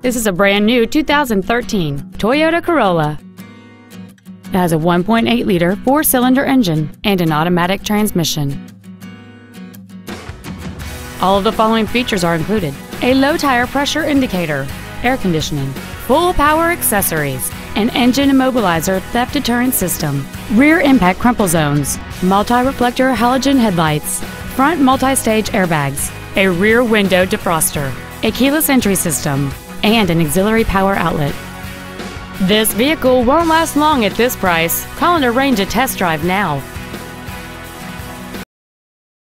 This is a brand new 2013 Toyota Corolla. It has a 1.8 liter four cylinder engine and an automatic transmission. All of the following features are included a low tire pressure indicator, air conditioning, full power accessories, an engine immobilizer theft deterrent system, rear impact crumple zones, multi reflector halogen headlights, front multi stage airbags, a rear window defroster, a keyless entry system, and an auxiliary power outlet. This vehicle won't last long at this price. Call and arrange a test drive now.